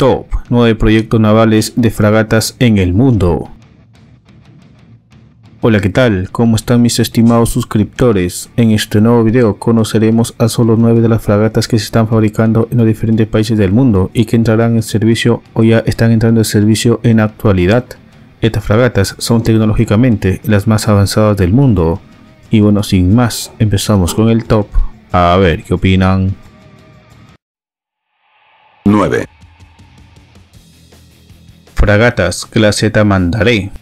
Top 9 proyectos navales de fragatas en el mundo. Hola, ¿qué tal? ¿Cómo están mis estimados suscriptores? En este nuevo video conoceremos a solo 9 de las fragatas que se están fabricando en los diferentes países del mundo y que entrarán en servicio o ya están entrando en servicio en actualidad. Estas fragatas son tecnológicamente las más avanzadas del mundo. Y bueno, sin más, empezamos con el top. A ver, ¿qué opinan? 9. Fragatas clase Tamandaré.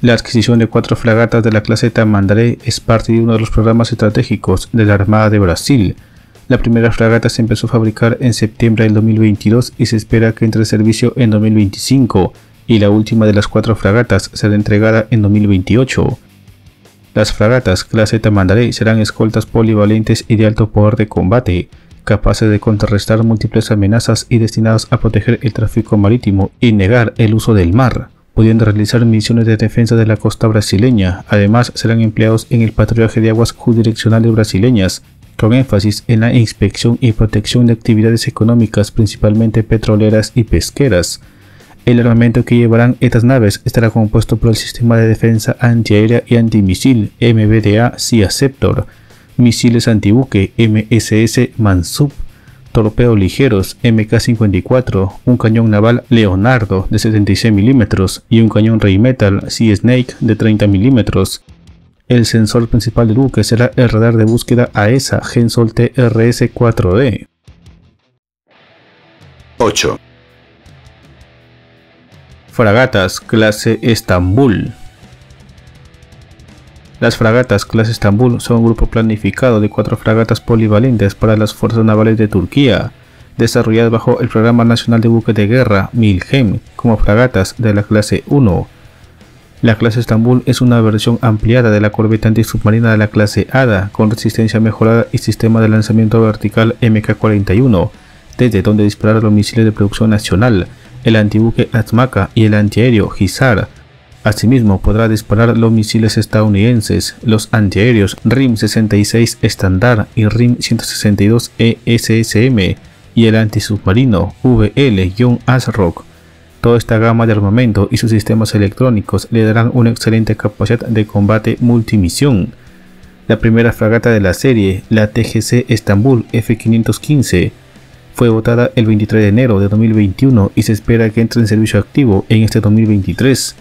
La adquisición de cuatro fragatas de la clase Tamandaré es parte de uno de los programas estratégicos de la Armada de Brasil. La primera fragata se empezó a fabricar en septiembre del 2022 y se espera que entre en servicio en 2025, y la última de las cuatro fragatas será entregada en 2028. Las fragatas clase Tamandaré serán escoltas polivalentes y de alto poder de combate, capaces de contrarrestar múltiples amenazas y destinadas a proteger el tráfico marítimo y negar el uso del mar, pudiendo realizar misiones de defensa de la costa brasileña. Además, serán empleados en el patrullaje de aguas jurisdiccionales brasileñas, con énfasis en la inspección y protección de actividades económicas, principalmente petroleras y pesqueras. El armamento que llevarán estas naves estará compuesto por el sistema de defensa antiaérea y antimisil MBDA CIA Sceptor, misiles antibuque MSS Mansub, torpedos ligeros MK-54, un cañón naval Leonardo de 76 mm y un cañón Rheinmetall Sea Snake de 30 mm. El sensor principal del buque será el radar de búsqueda AESA Gensol TRS-4D. 8. Fragatas clase Estambul las fragatas clase Estambul son un grupo planificado de cuatro fragatas polivalentes para las fuerzas navales de Turquía, desarrolladas bajo el Programa Nacional de Buques de Guerra MILGEM como fragatas de la clase 1. La clase Estambul es una versión ampliada de la corbeta antisubmarina de la clase ADA con resistencia mejorada y sistema de lanzamiento vertical MK-41, desde donde disparar los misiles de producción nacional, el antibuque Atmaka y el antiaéreo Hizar Asimismo, podrá disparar los misiles estadounidenses, los antiaéreos RIM-66 Standard y RIM-162 ESSM y el antisubmarino VL-ASROC. Toda esta gama de armamento y sus sistemas electrónicos le darán una excelente capacidad de combate multimisión. La primera fragata de la serie, la TGC Estambul F-515, fue votada el 23 de enero de 2021 y se espera que entre en servicio activo en este 2023.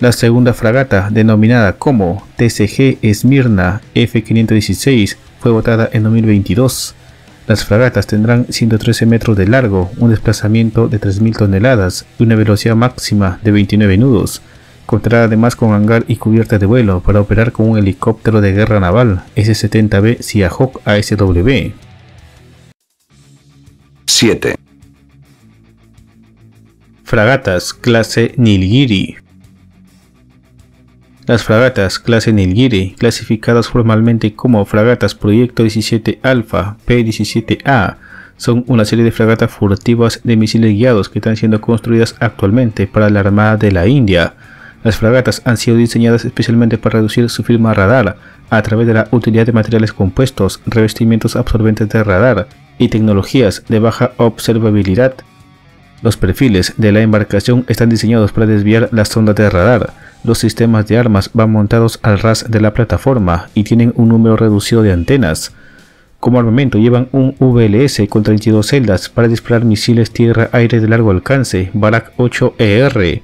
La segunda fragata, denominada como TCG Esmirna F516, fue votada en 2022. Las fragatas tendrán 113 metros de largo, un desplazamiento de 3.000 toneladas y una velocidad máxima de 29 nudos. Contará además con hangar y cubierta de vuelo para operar con un helicóptero de guerra naval S-70B Seahawk ASW. 7. Fragatas clase Nilgiri las fragatas clase Nilgiri, clasificadas formalmente como fragatas Proyecto 17 Alpha P-17A, son una serie de fragatas furtivas de misiles guiados que están siendo construidas actualmente para la Armada de la India. Las fragatas han sido diseñadas especialmente para reducir su firma radar a través de la utilidad de materiales compuestos, revestimientos absorbentes de radar y tecnologías de baja observabilidad. Los perfiles de la embarcación están diseñados para desviar las ondas de radar, los sistemas de armas van montados al ras de la plataforma y tienen un número reducido de antenas. Como armamento llevan un VLS con 32 celdas para disparar misiles tierra-aire de largo alcance Barak 8ER,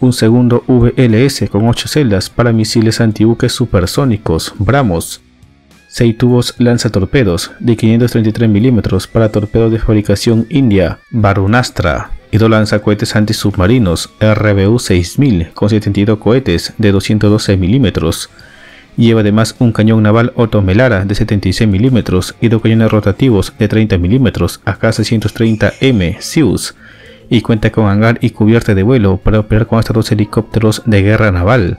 un segundo VLS con 8 celdas para misiles antibuques supersónicos Brahmos, 6 tubos lanzatorpedos de 533 mm para torpedos de fabricación india Varunastra, y dos lanzacohetes antisubmarinos RBU-6000 con 72 cohetes de 212 mm. Lleva además un cañón naval Otto Melara de 76 mm y dos cañones rotativos de 30 mm AK-630M Zeus y cuenta con hangar y cubierta de vuelo para operar con hasta dos helicópteros de guerra naval.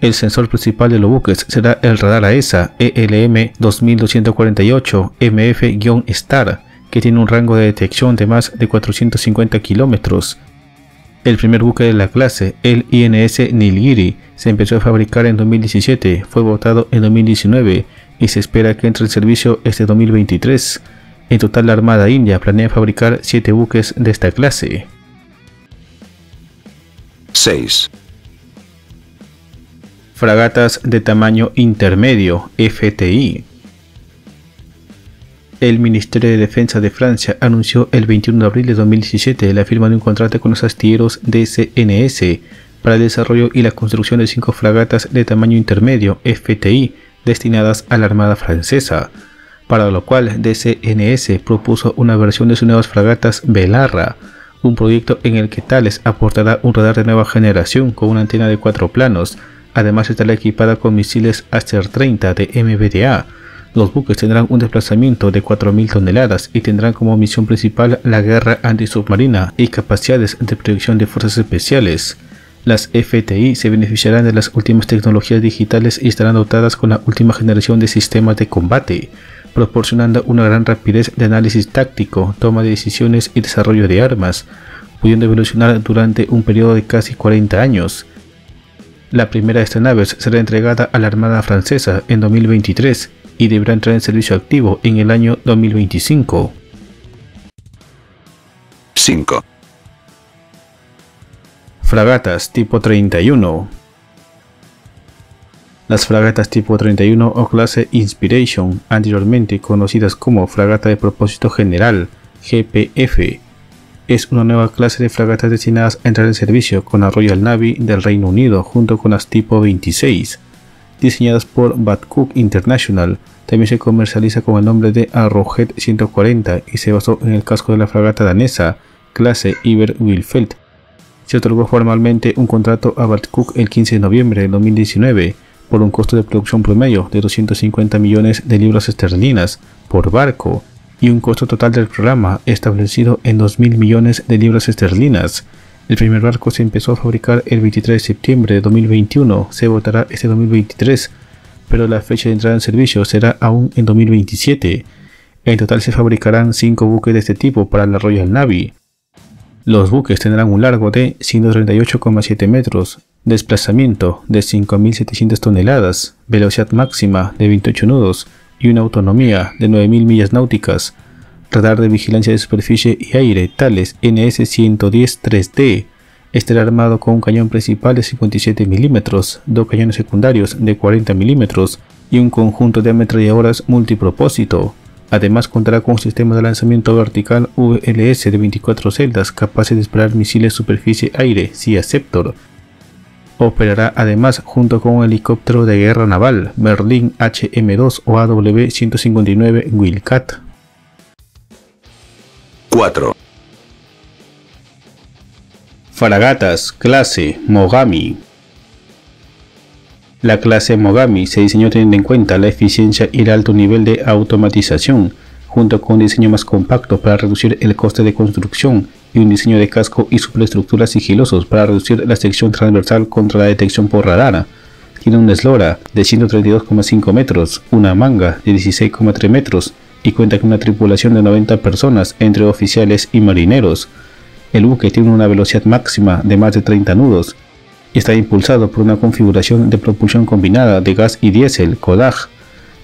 El sensor principal de los buques será el radar AESA ELM 2248 MF-STAR que tiene un rango de detección de más de 450 kilómetros. El primer buque de la clase, el INS Nilgiri, se empezó a fabricar en 2017, fue votado en 2019 y se espera que entre en servicio este 2023. En total la Armada India planea fabricar 7 buques de esta clase. 6. Fragatas de tamaño intermedio, FTI. El Ministerio de Defensa de Francia anunció el 21 de abril de 2017 la firma de un contrato con los astilleros DCNS para el desarrollo y la construcción de cinco fragatas de tamaño intermedio FTI destinadas a la Armada Francesa, para lo cual DCNS propuso una versión de sus nuevas fragatas Belarra, un proyecto en el que Thales aportará un radar de nueva generación con una antena de cuatro planos, además estará equipada con misiles Aster 30 de MBDA, los buques tendrán un desplazamiento de 4.000 toneladas y tendrán como misión principal la guerra antisubmarina y capacidades de protección de fuerzas especiales. Las FTI se beneficiarán de las últimas tecnologías digitales y estarán dotadas con la última generación de sistemas de combate, proporcionando una gran rapidez de análisis táctico, toma de decisiones y desarrollo de armas, pudiendo evolucionar durante un periodo de casi 40 años. La primera de estas naves será entregada a la Armada Francesa en 2023 y deberá entrar en servicio activo en el año 2025. 5. Fragatas tipo 31 Las fragatas tipo 31 o clase Inspiration, anteriormente conocidas como fragata de propósito general, GPF, es una nueva clase de fragatas destinadas a entrar en servicio con la Royal Navy del Reino Unido junto con las tipo 26, diseñadas por Badcook International también se comercializa con el nombre de Arrowhead 140 y se basó en el casco de la fragata danesa clase Iber Wilfeld. Se otorgó formalmente un contrato a Cook el 15 de noviembre de 2019 por un costo de producción promedio de 250 millones de libras esterlinas por barco y un costo total del programa establecido en 2.000 millones de libras esterlinas. El primer barco se empezó a fabricar el 23 de septiembre de 2021, se votará este 2023 pero la fecha de entrada en servicio será aún en 2027. En total se fabricarán 5 buques de este tipo para la Royal Navy. Los buques tendrán un largo de 138,7 metros, desplazamiento de 5.700 toneladas, velocidad máxima de 28 nudos y una autonomía de 9.000 millas náuticas. Radar de vigilancia de superficie y aire, tales NS-110 3D, Estará armado con un cañón principal de 57 mm, dos cañones secundarios de 40 mm y un conjunto de ametralladoras multipropósito. Además contará con un sistema de lanzamiento vertical VLS de 24 celdas capaces de disparar misiles superficie-aire CIA Sceptor. Operará además junto con un helicóptero de guerra naval Merlin HM2 o AW-159 Wildcat. 4. Fragatas clase Mogami La clase Mogami se diseñó teniendo en cuenta la eficiencia y el alto nivel de automatización, junto con un diseño más compacto para reducir el coste de construcción y un diseño de casco y superestructuras sigilosos para reducir la sección transversal contra la detección por radar. Tiene un eslora de 132,5 metros, una manga de 16,3 metros y cuenta con una tripulación de 90 personas entre oficiales y marineros. El buque tiene una velocidad máxima de más de 30 nudos y está impulsado por una configuración de propulsión combinada de gas y diésel Kodak.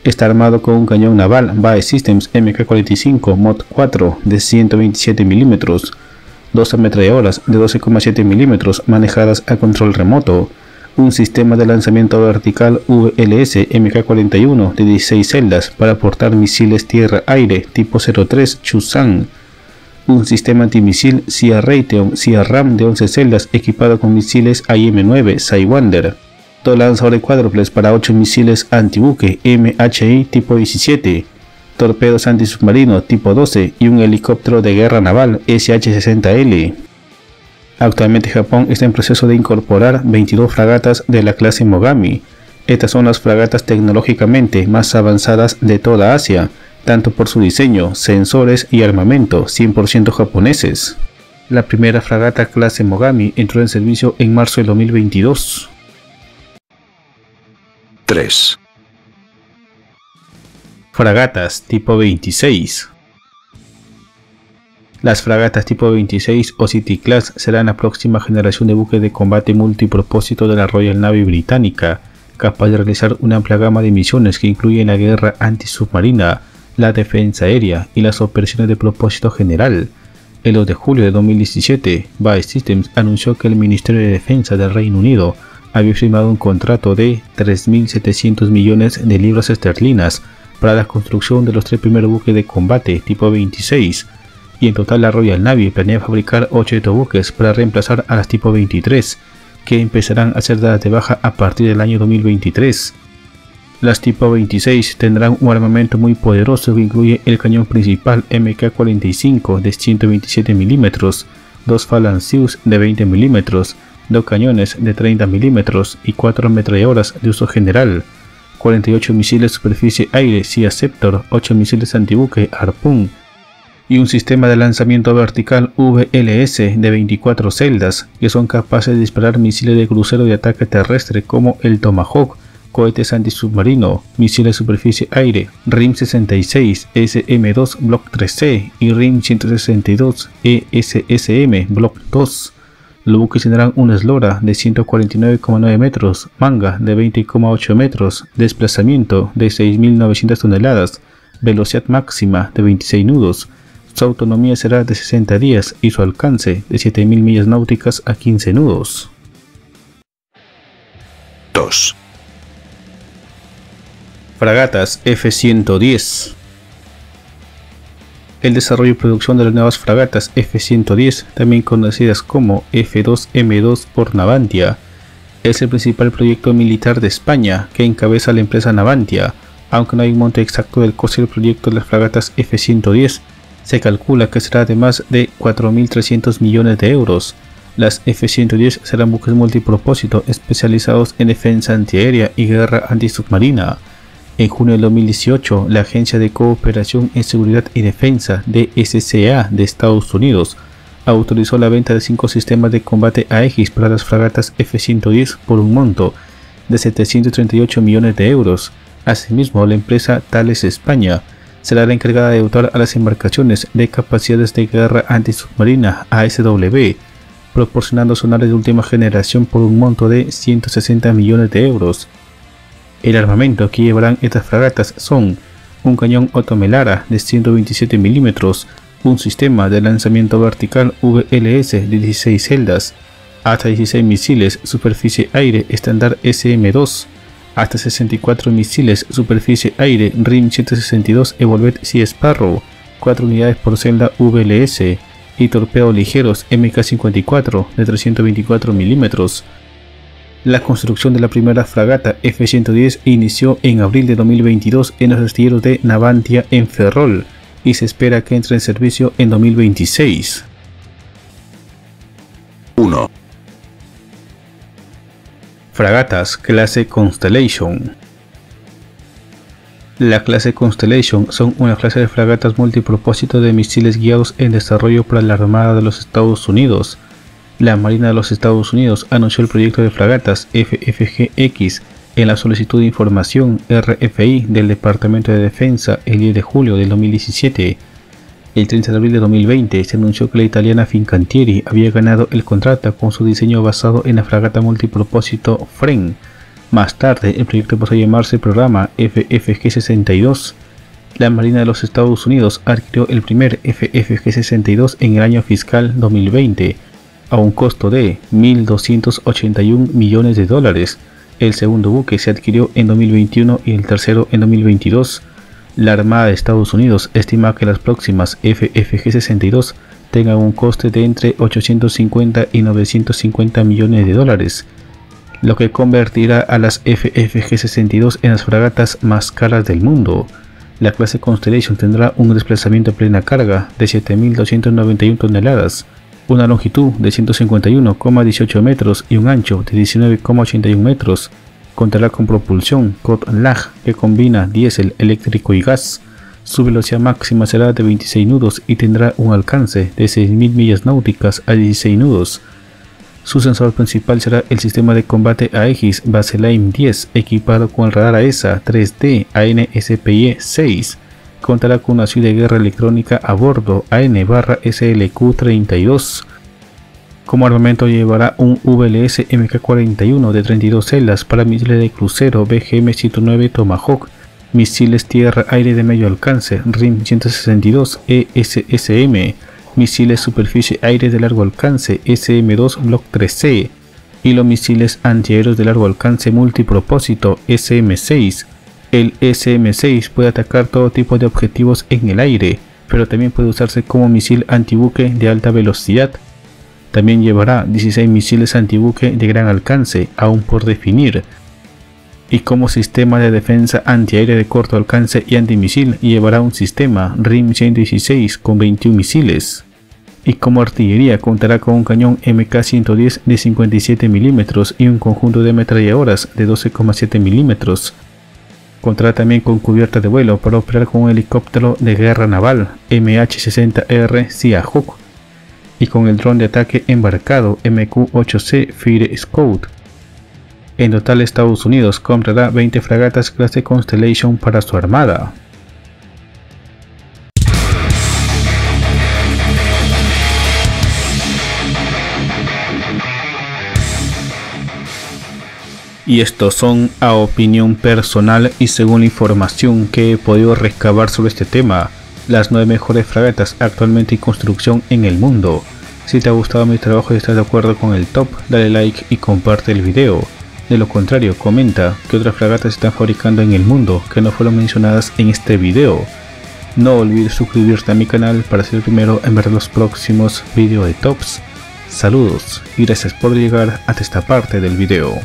Está armado con un cañón naval BAE Systems MK45 Mod 4 de 127 mm, dos ametralladoras de 12,7 mm manejadas a control remoto, un sistema de lanzamiento vertical VLS MK41 de 16 celdas para portar misiles tierra-aire tipo 03 Chusan, un sistema antimisil CIA Raytheon CIA RAM de 11 celdas equipado con misiles IM-9 Sidewinder, dos lanzadores cuádruples para 8 misiles antibuque MHI tipo 17, torpedos antisubmarinos tipo 12 y un helicóptero de guerra naval SH-60L. Actualmente Japón está en proceso de incorporar 22 fragatas de la clase Mogami. Estas son las fragatas tecnológicamente más avanzadas de toda Asia, tanto por su diseño, sensores y armamento 100% japoneses. La primera fragata clase Mogami entró en servicio en marzo de 2022. 3. Fragatas tipo 26 Las fragatas tipo 26 o City Class serán la próxima generación de buques de combate multipropósito de la Royal Navy británica, capaz de realizar una amplia gama de misiones que incluyen la guerra antisubmarina, la defensa aérea y las operaciones de propósito general. El 2 de julio de 2017, BAE Systems anunció que el Ministerio de Defensa del Reino Unido había firmado un contrato de 3.700 millones de libras esterlinas para la construcción de los tres primeros buques de combate tipo 26, y en total la Royal Navy planea fabricar 8 buques para reemplazar a las tipo 23, que empezarán a ser dadas de baja a partir del año 2023. Las tipo 26 tendrán un armamento muy poderoso que incluye el cañón principal MK-45 de 127 mm, dos Phalanx de 20 mm, dos cañones de 30 mm y cuatro ametralladoras de uso general, 48 misiles superficie-aire CIA Sceptor, 8 misiles antibuque Harpoon y un sistema de lanzamiento vertical VLS de 24 celdas que son capaces de disparar misiles de crucero de ataque terrestre como el Tomahawk, cohetes antisubmarino, misiles superficie-aire, RIM-66, SM-2 Block 3C y RIM-162 ESSM Block 2. Los buques tendrán una eslora de 149,9 metros, manga de 20,8 metros, desplazamiento de 6.900 toneladas, velocidad máxima de 26 nudos. Su autonomía será de 60 días y su alcance de 7.000 millas náuticas a 15 nudos. 2. Fragatas F-110 el desarrollo y producción de las nuevas fragatas F-110, también conocidas como F-2M2 por Navantia, es el principal proyecto militar de España que encabeza la empresa Navantia, aunque no hay un monte exacto del coste del proyecto de las fragatas F-110, se calcula que será de más de 4.300 millones de euros. Las F-110 serán buques multipropósito especializados en defensa antiaérea y guerra antisubmarina. En junio de 2018, la Agencia de Cooperación en Seguridad y Defensa de SCA de Estados Unidos autorizó la venta de cinco sistemas de combate Aegis para las fragatas F-110 por un monto de 738 millones de euros. Asimismo, la empresa Thales España será la encargada de dotar a las embarcaciones de capacidades de guerra antisubmarina ASW, proporcionando sonares de última generación por un monto de 160 millones de euros. El armamento que llevarán estas fragatas son un cañón Otomelara de 127 mm, un sistema de lanzamiento vertical VLS de 16 celdas, hasta 16 misiles superficie-aire estándar SM-2, hasta 64 misiles superficie-aire RIM 162 Evolvet Sea Sparrow, 4 unidades por celda VLS y torpedos ligeros MK-54 de 324 mm, la construcción de la primera fragata F-110 inició en abril de 2022 en los astilleros de Navantia en Ferrol y se espera que entre en servicio en 2026. Fragatas clase Constellation La clase Constellation son una clase de fragatas multipropósito de misiles guiados en desarrollo para la Armada de los Estados Unidos la Marina de los Estados Unidos anunció el proyecto de fragatas FFGX en la solicitud de información RFI del Departamento de Defensa el 10 de julio del 2017. El 30 de abril de 2020 se anunció que la italiana Fincantieri había ganado el contrato con su diseño basado en la fragata multipropósito FREN. Más tarde, el proyecto pasó a llamarse programa FFG-62. La Marina de los Estados Unidos adquirió el primer FFG-62 en el año fiscal 2020 a un costo de 1.281 millones de dólares. El segundo buque se adquirió en 2021 y el tercero en 2022. La Armada de Estados Unidos estima que las próximas FFG-62 tengan un coste de entre 850 y 950 millones de dólares, lo que convertirá a las FFG-62 en las fragatas más caras del mundo. La clase Constellation tendrá un desplazamiento a plena carga de 7.291 toneladas, una longitud de 151,18 metros y un ancho de 19,81 metros. Contará con propulsión COT-LAG que combina diésel, eléctrico y gas. Su velocidad máxima será de 26 nudos y tendrá un alcance de 6.000 millas náuticas a 16 nudos. Su sensor principal será el sistema de combate Aegis Baseline 10 equipado con el radar AESA 3D ANSPIE 6 contará con una suite de guerra electrónica a bordo AN-SLQ-32. Como armamento llevará un VLS MK-41 de 32 celdas para misiles de crucero BGM-109 Tomahawk misiles tierra-aire de medio alcance RIM 162 ESSM, misiles superficie-aire de largo alcance SM2 Block 3C y los misiles antiaéreos de largo alcance multipropósito SM6. El SM6 puede atacar todo tipo de objetivos en el aire, pero también puede usarse como misil antibuque de alta velocidad. También llevará 16 misiles antibuque de gran alcance, aún por definir, y como sistema de defensa antiaérea de corto alcance y antimisil llevará un sistema RIM 116 con 21 misiles. Y como artillería contará con un cañón MK110 de 57 mm y un conjunto de ametralladoras de 12,7 mm. Contará también con cubierta de vuelo para operar con un helicóptero de guerra naval MH-60R Seahawk y con el dron de ataque embarcado MQ-8C Fire Scout en total Estados Unidos comprará 20 fragatas clase Constellation para su armada. Y estos son a opinión personal y según la información que he podido recabar sobre este tema, las 9 mejores fragatas actualmente en construcción en el mundo. Si te ha gustado mi trabajo y estás de acuerdo con el top, dale like y comparte el video. De lo contrario, comenta que otras fragatas están fabricando en el mundo que no fueron mencionadas en este video. No olvides suscribirte a mi canal para ser el primero en ver los próximos videos de tops. Saludos y gracias por llegar hasta esta parte del video.